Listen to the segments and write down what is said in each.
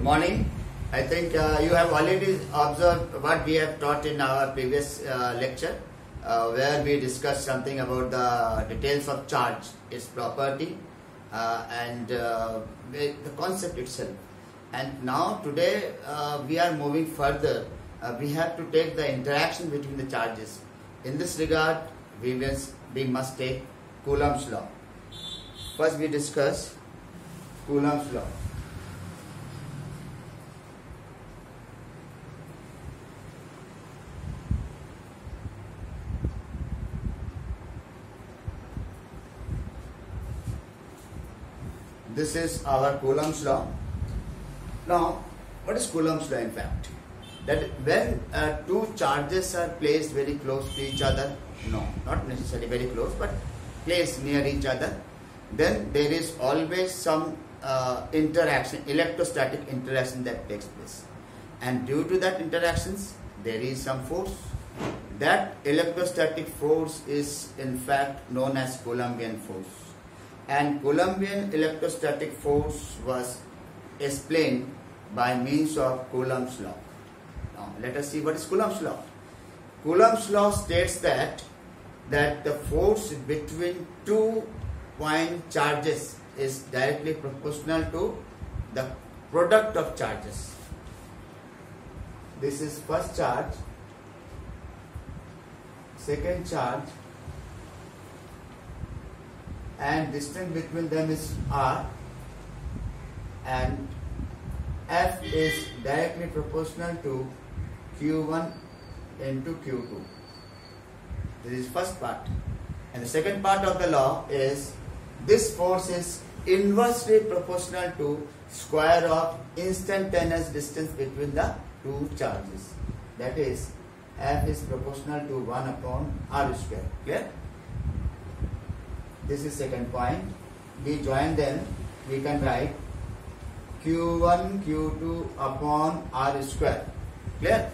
Good morning. I think uh, you have already observed what we have taught in our previous uh, lecture, uh, where we discussed something about the details of charge, its property, uh, and uh, the concept itself. And now today uh, we are moving further. We have to take the interaction between the charges. In this regard, we must, we must take Coulomb's law. First, we discuss Coulomb's law. This is our Coulomb's law. Now, what is Coulomb's law in fact? That when uh, two charges are placed very close to each other, no, not necessarily very close, but placed near each other, then there is always some uh, interaction, electrostatic interaction that takes place. And due to that interactions, there is some force. That electrostatic force is in fact known as Coulombian force. And Coulombian electrostatic force was explained by means of Coulomb's law. Now let us see what is Coulomb's law. Coulomb's law states that that the force between two point charges is directly proportional to the product of charges. This is first charge, second charge, and distance between them is r, and F is directly proportional to Q1 into Q2. This is first part. And the second part of the law is this force is inversely proportional to square of instantaneous distance between the two charges. That is F is proportional to 1 upon R square. Clear? This is second point. We join them. We can write Q1 Q2 upon R square. Clear?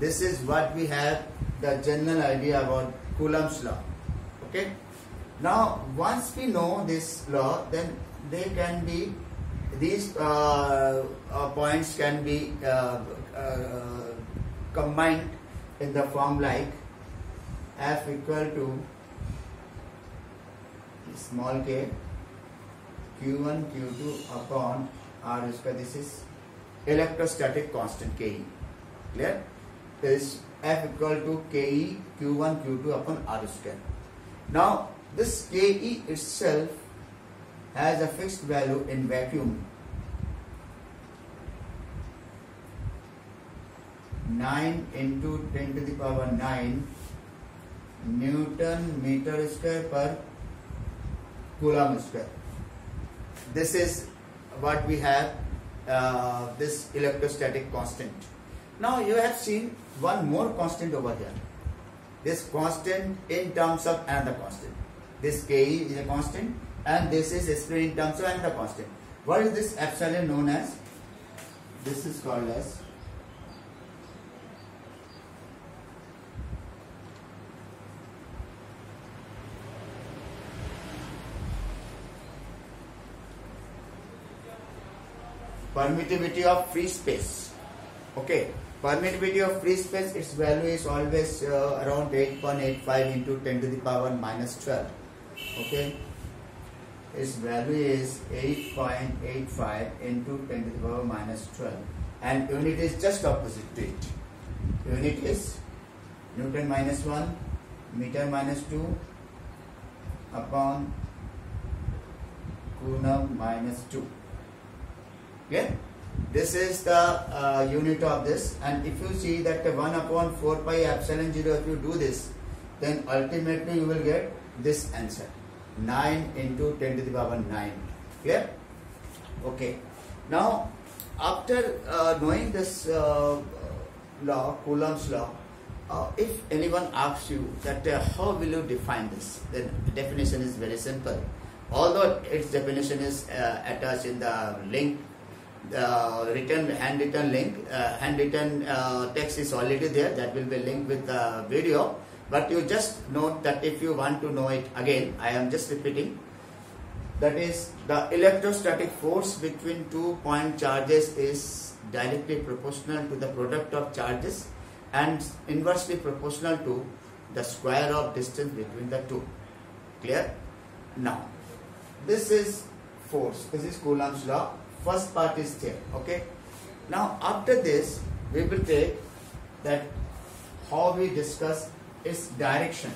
This is what we have the general idea about Coulomb's law. Okay. Now, once we know this law, then they can be these uh, uh, points can be uh, uh combined in the form like F equal to small k Q1 Q2 two upon r उसका this is electrostatic constant k e clear F equal to k e q one q two upon r square now this k e it has a fix value in vacuum nine into ten to the power nine newton metre square per Coulomb square. This is what we have uh, this electrostatic constant. Now you have seen one more constant over here. This constant in terms of another constant. This Ke is a constant and this is explained in terms of another constant. What is this epsilon known as? This is called as permittivity of free space. Okay, permittivity of free space, its value is always uh, around 8.85 into 10 to the power minus 12. Okay, its value is 8.85 into 10 to the power minus 12 and unit is just opposite to it. Unit is Newton minus 1, meter minus 2 upon Coulomb minus 2 okay? This is the uh, unit of this. And if you see that 1 upon 4 pi epsilon 0 if you do this then ultimately you will get this answer. 9 into 10 to the power 9 clear? Okay. Now after uh, knowing this uh, law coulomb's law uh, if anyone asks you that uh, how will you define this then the definition is very simple. Although its definition is uh, attached in the link the written handwritten link uh, handwritten uh, text is already there that will be linked with the video but you just note that if you want to know it again i am just repeating that is the electrostatic force between two point charges is directly proportional to the product of charges and inversely proportional to the square of distance between the two. Clear? Now, this is force. This is Coulomb's law. First part is there. Okay. Now, after this, we will take that how we discuss its direction.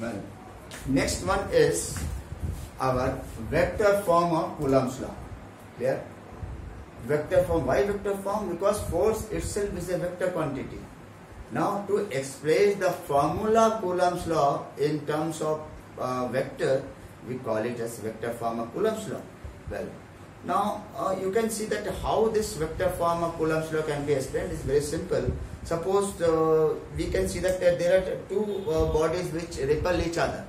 Well, next one is our vector form of Coulomb's law. Clear? Vector form. Why vector form? Because force itself is a vector quantity. Now, to express the formula Coulomb's law in terms of uh, vector, we call it as vector form of Coulomb's law. Well, now uh, you can see that how this vector form of Coulomb's law can be explained is very simple. Suppose uh, we can see that there are two uh, bodies which repel each other,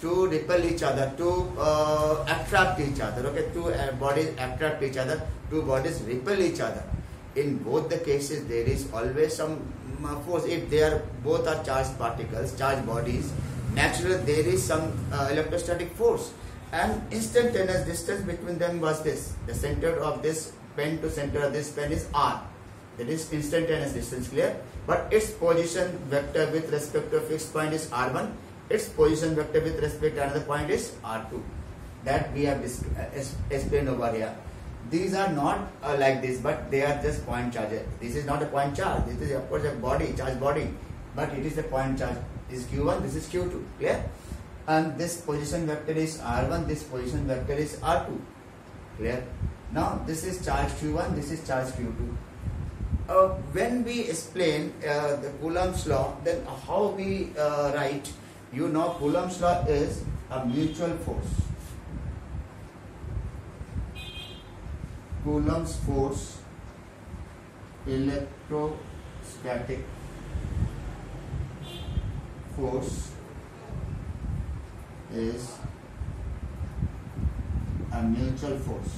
two repel each other, two uh, attract each other. Okay, two uh, bodies attract each other, two bodies repel each other. In both the cases, there is always some uh, force. If they are both are charged particles, charged bodies, naturally there is some uh, electrostatic force. And instantaneous distance between them was this. The center of this pen to center of this pen is r that is instantaneous distance clear but its position vector with respect to a fixed point is r1 its position vector with respect to another point is r2 that we have uh, explained over here. These are not uh, like this but they are just point charges. This is not a point charge. This is of course a body charge body but it is a point charge. This is q1 this is q2 clear? And this position vector is r1 this position vector is r2 clear? Now this is charge q1 this is charge q2 uh, when we explain uh, the Coulomb's law, then how we uh, write, you know, Coulomb's law is a mutual force. Coulomb's force, electrostatic force is a mutual force.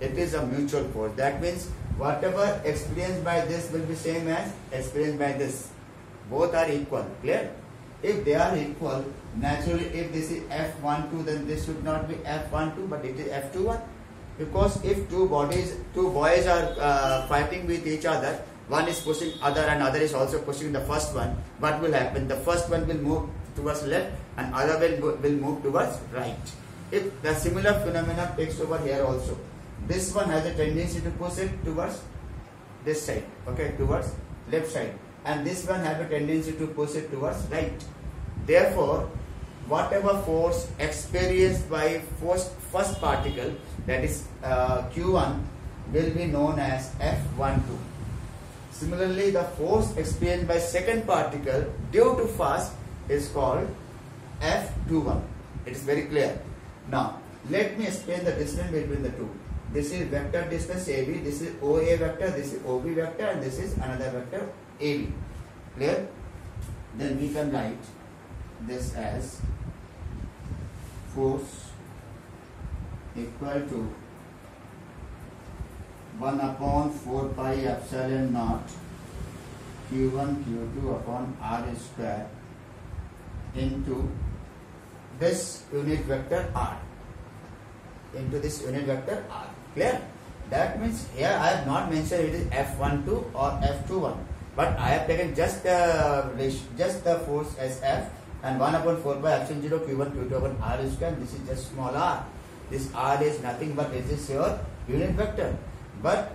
It is a mutual force. That means whatever experienced by this will be same as experienced by this. Both are equal. Clear? If they are equal, naturally if this is F12 then this should not be F12 but it is F21. Because if two bodies, two boys are uh, fighting with each other, one is pushing other and other is also pushing the first one, what will happen? The first one will move towards left and other will, will move towards right. If the similar phenomena takes over here also, this one has a tendency to push it towards this side okay towards left side. And this one have a tendency to push it towards right. Therefore whatever force experienced by first, first particle that is uh, q1 will be known as f12 similarly the force experienced by second particle due to first is called f21 it is very clear. Now let me explain the distance between the two this is vector distance AB, this is OA vector, this is OB vector and this is another vector AB. Clear? Then we can write this as force equal to 1 upon 4 pi epsilon naught q1 q2 upon r square into this unit vector r into this unit vector r clear that means here I have not mentioned it is F12 or F21 but I have taken just the just the force as F and 1 upon 4 pi epsilon 0 Q1 Q2 upon R square this is just small r. This R is nothing but it is your unit vector. But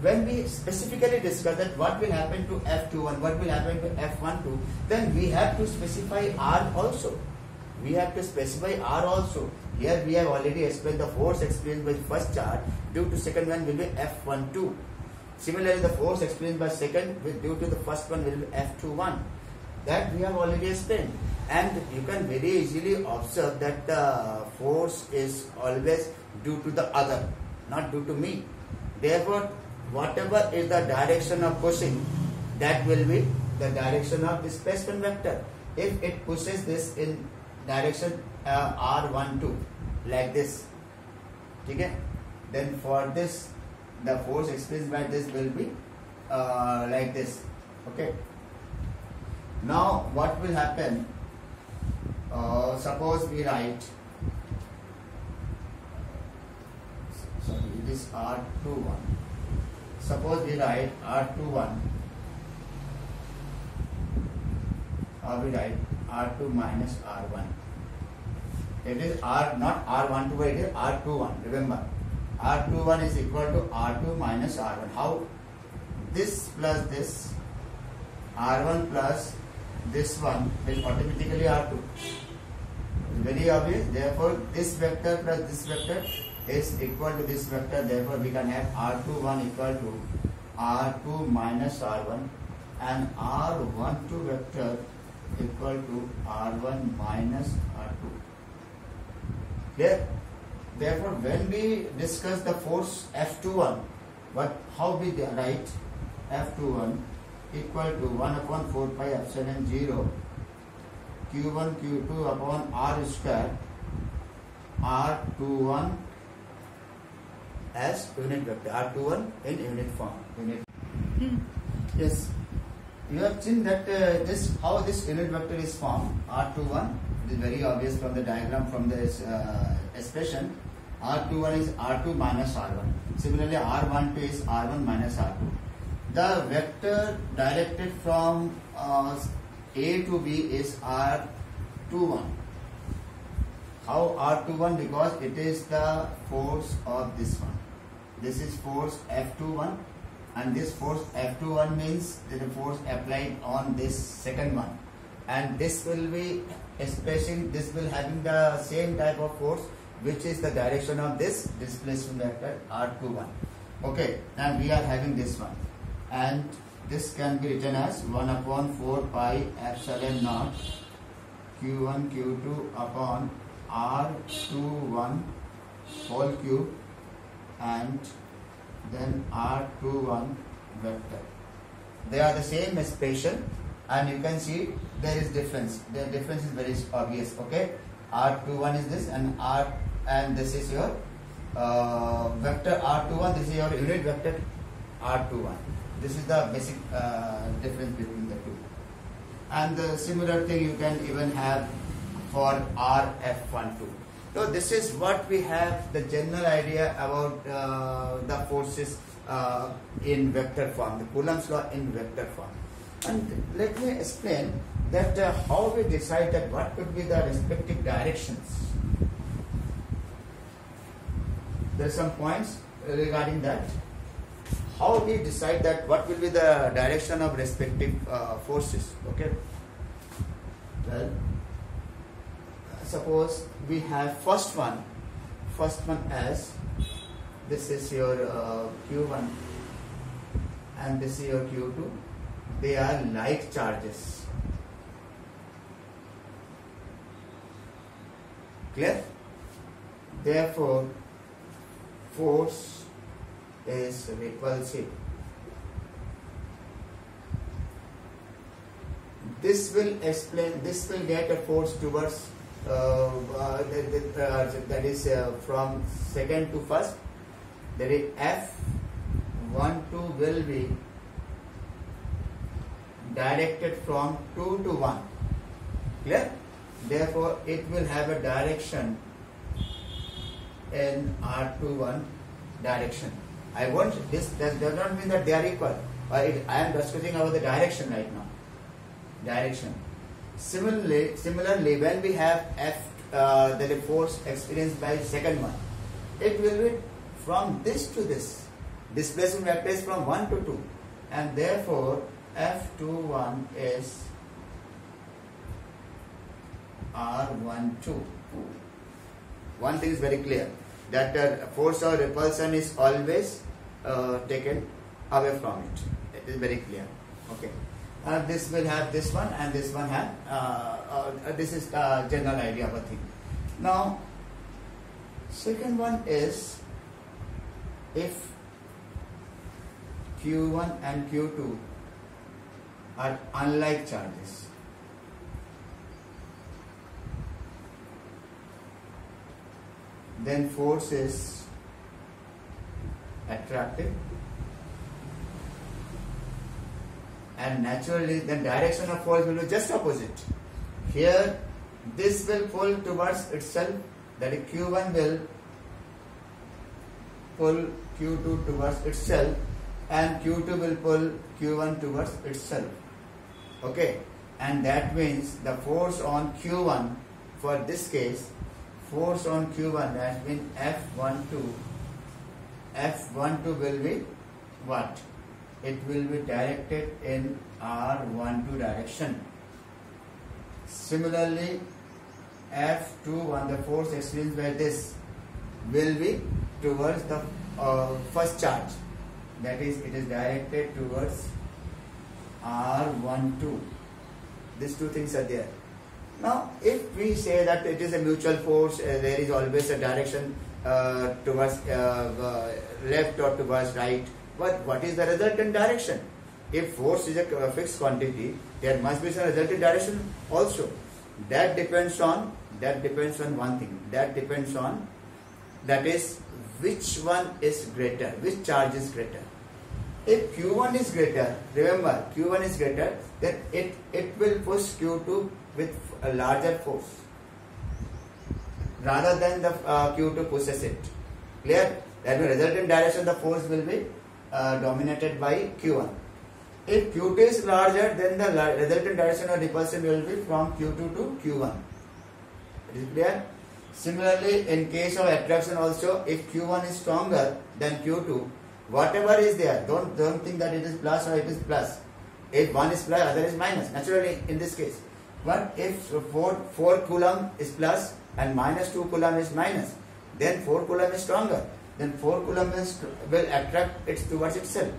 when we specifically discuss that what will happen to F21, what will happen to F12, then we have to specify R also. We have to specify R also. Here we have already explained the force experienced by first charge due to second one will be F12. Similarly, the force experienced by second will due to the first one will be F21. That we have already explained. And you can very easily observe that the force is always due to the other, not due to me. Therefore, whatever is the direction of pushing, that will be the direction of displacement vector. If it pushes this in direction uh, R12 like this. Okay? Then for this the force expressed by this will be uh, like this. Okay? Now what will happen? Uh, suppose we write sorry it is R21 suppose we write R21 or we write R2 minus R1 it is R not R12 but it is R21 remember R21 is equal to R2 minus R1 how? This plus this R1 plus this one will automatically R2 very obvious therefore this vector plus this vector is equal to this vector. Therefore we can have R21 equal to R2 minus R1 and R12 vector equal to R1 minus R2 Clear? Therefore, when we discuss the force F21, what how we write F21 equal to 1 upon 4 pi epsilon 0 Q1 Q2 upon R square R21 as unit vector R21 in unit form unit hmm. yes you have seen that uh, this how this unit vector is formed R21 is very obvious from the diagram from this uh, expression. R21 is R2 minus R1. Similarly, R12 is R1 minus R2. The vector directed from uh, A to B is R21. How R21? Because it is the force of this one. This is force F21 and this force F21 means the force applied on this second one and this will be especially this will having the same type of force which is the direction of this displacement vector r21 okay and we are having this one. And this can be written as 1 upon 4 pi epsilon naught q1 q2 upon r21 whole cube and then r21 vector. They are the same expression and you can see there is difference. The difference is very obvious okay? R21 is this and r and this is your uh, vector r21 this is your unit vector r21 this is the basic uh, difference between the two. And the similar thing you can even have for rf12 so this is what we have the general idea about uh, the forces uh, in vector form the coulomb's law in vector form and let me explain that uh, how we decide that what could be the respective directions. There are some points regarding that. How we decide that what will be the direction of respective uh, forces. Okay. Well, suppose we have first one, first one as this is your uh, Q1 and this is your Q2 they are like charges. Clear? Therefore, force is repulsive. this will explain, this will get a force towards, uh, uh, uh, that is uh, from second to first. That is F1 2 will be directed from 2 to 1. Clear? Therefore, it will have a direction in R21 direction. I want this does, does not mean that they are equal. I, I am discussing about the direction right now. Direction. Similarly, similarly, when we have F, uh, the force experienced by second one, it will be from this to this. Displacement vector is from 1 to 2, and therefore F21 is R12. One thing is very clear that the force of repulsion is always uh, taken away from it. It is very clear. Okay. Uh, this will have this one and this one have, uh, uh this is the general idea of a thing. Now, second one is if Q1 and Q2 are unlike charges. Then force is attractive and naturally the direction of force will be just opposite. Here this will pull towards itself that is Q1 will pull Q2 towards itself and Q2 will pull Q1 towards itself. Okay, and that means the force on Q1 for this case, force on Q1 that means F12, F12 will be what? It will be directed in R12 direction. Similarly, F21, the force experienced by this will be towards the uh, first charge that is it is directed towards R12 these two things are there. Now if we say that it is a mutual force uh, there is always a direction uh, towards uh, uh left or towards right but what is the resultant direction? If force is a fixed quantity there must be some resultant direction also. That depends on that depends on one thing. That depends on that is which one is greater which charge is greater if Q1 is greater, remember Q1 is greater, then it, it will push Q2 with a larger force rather than the uh, Q2 pushes it. Clear? That will result in direction the force will be uh, dominated by Q1. If Q2 is larger, then the resultant direction of repulsion will be from Q2 to Q1. It is clear? Similarly, in case of attraction also, if Q1 is stronger than Q2, whatever is there, don't, don't think that it is plus or it is plus. If one is plus, other is minus, naturally in this case. But if 4, 4 coulomb is plus and minus 2 coulomb is minus, then 4 coulomb is stronger. Then 4 coulomb is, will attract it towards itself.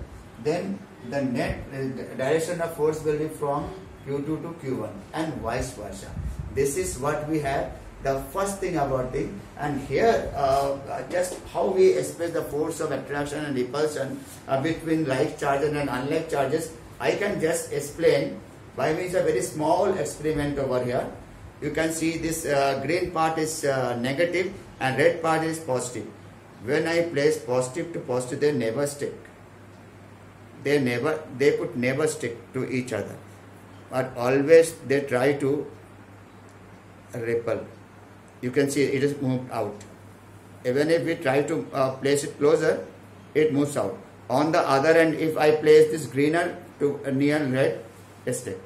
Then the net uh, direction of force will be from Q2 to Q1 and vice versa. This is what we have the first thing about the and here uh, just how we express the force of attraction and repulsion uh, between like charges and unlike charges I can just explain. By means of very small experiment over here you can see this uh, green part is uh, negative and red part is positive. When I place positive to positive they never stick. They never they could never stick to each other. But always they try to repel you can see it is moved out. Even if we try to uh, place it closer, it moves out. On the other end, if I place this greener to uh, near red, it stick.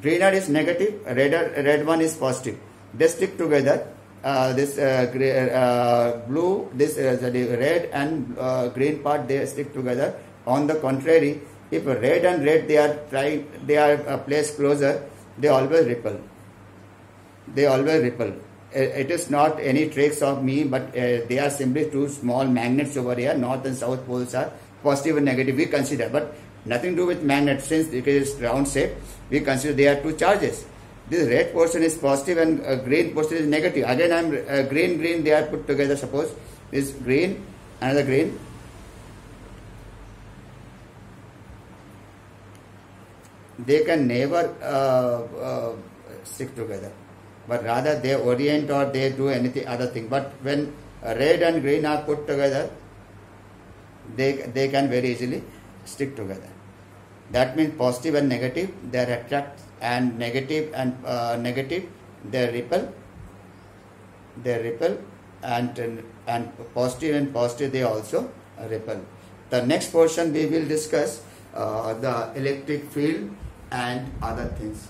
Greener is negative, redder, red one is positive. They stick together. Uh, this uh, gray, uh, blue, this uh, the red and green part they stick together. On the contrary, if red and red they are trying, they are placed closer, they always repel they always repel. It is not any tricks of me, but uh, they are simply two small magnets over here. North and south poles are positive and negative. We consider, but nothing to do with magnet since it is round shape. We consider they are two charges. This red portion is positive and uh, green portion is negative. Again, I'm uh, green, green. They are put together. Suppose this green, another green, they can never uh, uh, stick together but rather they orient or they do anything other thing. But when red and green are put together they they can very easily stick together. That means positive and negative they attract and negative and uh, negative they repel they repel and and positive and positive they also repel the next portion we will discuss uh, the electric field and other things